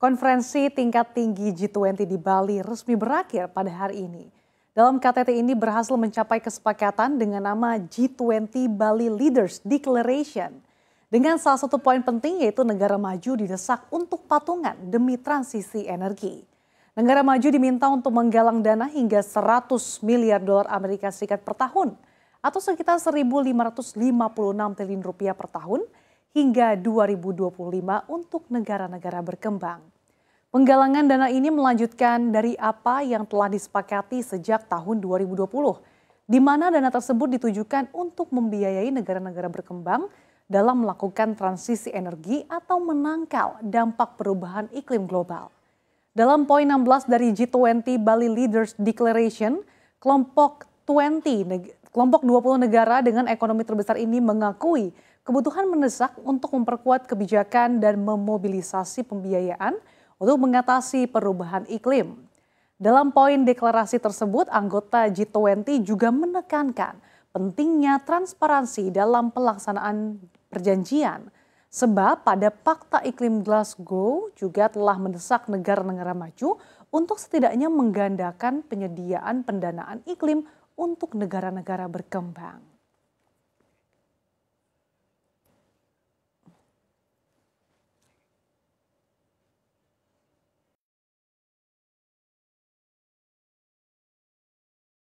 Konferensi tingkat tinggi G20 di Bali resmi berakhir pada hari ini. Dalam KTT ini berhasil mencapai kesepakatan dengan nama G20 Bali Leaders Declaration. Dengan salah satu poin penting yaitu negara maju didesak untuk patungan demi transisi energi. Negara maju diminta untuk menggalang dana hingga 100 miliar dolar Amerika Serikat per tahun atau sekitar 1.556 triliun rupiah per tahun hingga 2025 untuk negara-negara berkembang. Penggalangan dana ini melanjutkan dari apa yang telah disepakati sejak tahun 2020, di mana dana tersebut ditujukan untuk membiayai negara-negara berkembang dalam melakukan transisi energi atau menangkal dampak perubahan iklim global. Dalam poin 16 dari G20 Bali Leaders Declaration, kelompok 20 kelompok 20 negara dengan ekonomi terbesar ini mengakui kebutuhan mendesak untuk memperkuat kebijakan dan memobilisasi pembiayaan untuk mengatasi perubahan iklim. Dalam poin deklarasi tersebut, anggota G20 juga menekankan pentingnya transparansi dalam pelaksanaan perjanjian. Sebab pada Fakta Iklim Glasgow juga telah mendesak negara-negara maju untuk setidaknya menggandakan penyediaan pendanaan iklim untuk negara-negara berkembang.